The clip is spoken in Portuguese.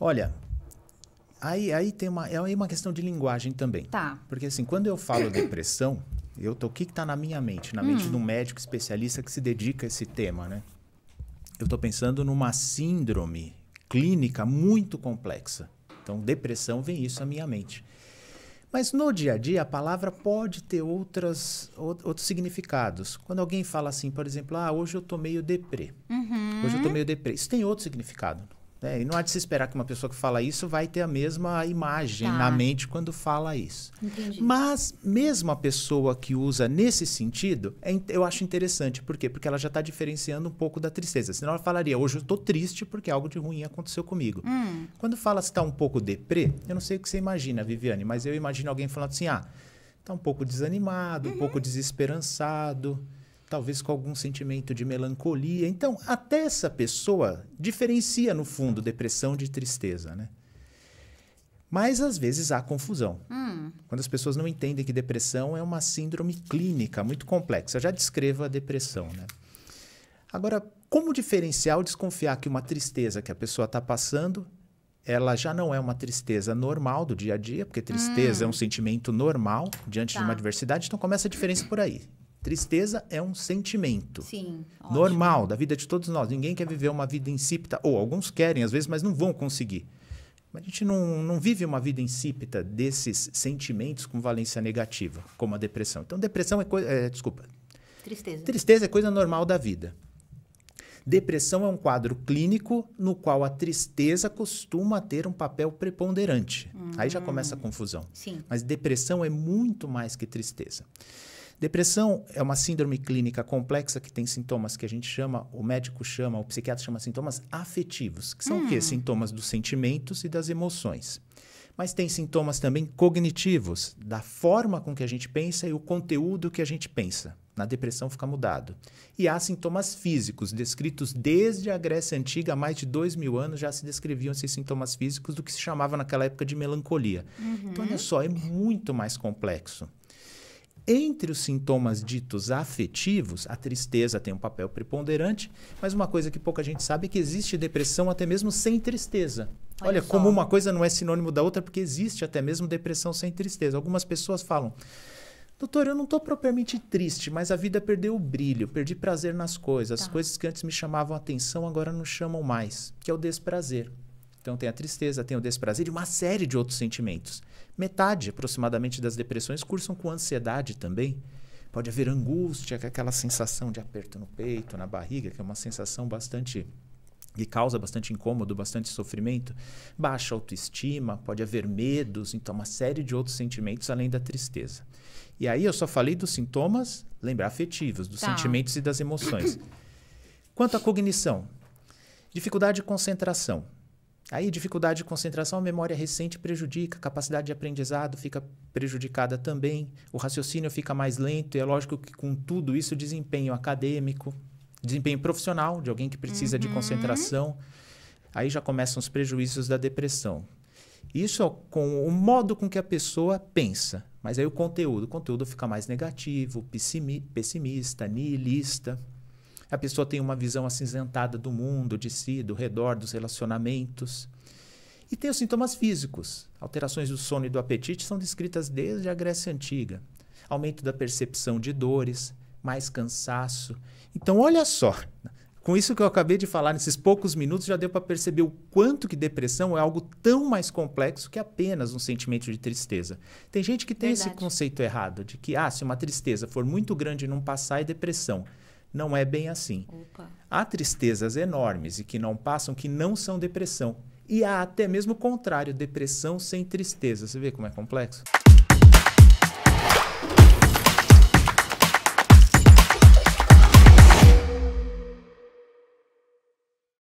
Olha, aí, aí tem uma, é uma questão de linguagem também. Tá. Porque assim, quando eu falo depressão, eu tô, o que está na minha mente? Na mente de um médico especialista que se dedica a esse tema, né? Eu estou pensando numa síndrome clínica muito complexa. Então, depressão vem isso à minha mente. Mas no dia a dia, a palavra pode ter outras, outros significados. Quando alguém fala assim, por exemplo, ah, hoje eu tô meio deprê. Uhum. Hoje eu tô meio deprê. Isso tem outro significado. Né? E não há de se esperar que uma pessoa que fala isso vai ter a mesma imagem Tá. na mente quando fala isso. Entendi. Mas mesmo a pessoa que usa nesse sentido, é eu acho interessante. Por quê? Porque ela já está diferenciando um pouco da tristeza. Senão ela falaria, hoje eu estou triste porque algo de ruim aconteceu comigo. Hum. Quando fala se está um pouco deprê, eu não sei o que você imagina, Viviane, mas eu imagino alguém falando assim, ah, está um pouco desanimado, um pouco desesperançado, talvez com algum sentimento de melancolia. Então, até essa pessoa diferencia, no fundo, depressão de tristeza, né? Mas, às vezes, há confusão. Hum. Quando as pessoas não entendem que depressão é uma síndrome clínica muito complexa. Eu já descrevo a depressão, né? Agora, como diferenciar ou desconfiar que uma tristeza que a pessoa está passando, ela já não é uma tristeza normal do dia a dia, porque tristeza é um sentimento normal diante de Tá. uma adversidade, então começa a diferença por aí. Tristeza é um sentimento Sim. normal da vida de todos nós. Ninguém quer viver uma vida insípida, ou alguns querem às vezes, mas não vão conseguir. Mas a gente não, não vive uma vida insípida desses sentimentos com valência negativa, como a depressão. Então, depressão é coisa. é, desculpa. Tristeza. Tristeza é coisa normal da vida. Depressão é um quadro clínico no qual a tristeza costuma ter um papel preponderante. Aí já começa a confusão. Sim. Mas depressão é muito mais que tristeza. Depressão é uma síndrome clínica complexa que tem sintomas que a gente chama, o médico chama, o psiquiatra chama sintomas afetivos, que são o quê? Sintomas dos sentimentos e das emoções. Mas tem sintomas também cognitivos, da forma com que a gente pensa e o conteúdo que a gente pensa. Na depressão fica mudado. E há sintomas físicos, descritos desde a Grécia Antiga, há mais de dois mil anos já se descreviam esses sintomas físicos do que se chamava naquela época de melancolia. Então, olha só, é muito mais complexo. Entre os sintomas ditos afetivos, a tristeza tem um papel preponderante, mas uma coisa que pouca gente sabe é que existe depressão até mesmo sem tristeza. Olha Olha, como uma coisa não é sinônimo da outra, porque existe até mesmo depressão sem tristeza. Algumas pessoas falam, doutor, eu não estou propriamente triste, mas a vida perdeu o brilho, perdi prazer nas coisas. As Tá. coisas que antes me chamavam atenção agora não chamam mais, que é o desprazer. Então tem a tristeza, tem o desprazer e uma série de outros sentimentos. Metade aproximadamente das depressões cursam com ansiedade também. Pode haver angústia, que é aquela sensação de aperto no peito, na barriga, que é uma sensação bastante que causa bastante incômodo, bastante sofrimento, baixa autoestima, pode haver medos, então uma série de outros sentimentos além da tristeza. E aí eu só falei dos sintomas, lembra, afetivos, dos Tá. sentimentos e das emoções. Quanto à cognição, dificuldade de concentração. Aí, dificuldade de concentração, a memória recente prejudica, a capacidade de aprendizado fica prejudicada também, o raciocínio fica mais lento, e é lógico que com tudo isso, desempenho acadêmico, desempenho profissional de alguém que precisa de concentração, aí já começam os prejuízos da depressão. Isso é com o modo com que a pessoa pensa, mas aí o conteúdo, o conteúdo fica mais negativo, pessimi- pessimista, nihilista. A pessoa tem uma visão acinzentada do mundo, de si, do redor, dos relacionamentos. E tem os sintomas físicos. Alterações do sono e do apetite são descritas desde a Grécia Antiga. Aumento da percepção de dores, mais cansaço. Então, olha só. Com isso que eu acabei de falar nesses poucos minutos, já deu para perceber o quanto que depressão é algo tão mais complexo que apenas um sentimento de tristeza. Tem gente que tem esse Verdade. conceito errado de que, ah, se uma tristeza for muito grande e não passar, é depressão. Não é bem assim. Opa. Há tristezas enormes e que não passam, que não são depressão. E há até mesmo o contrário, depressão sem tristeza. Você vê como é complexo?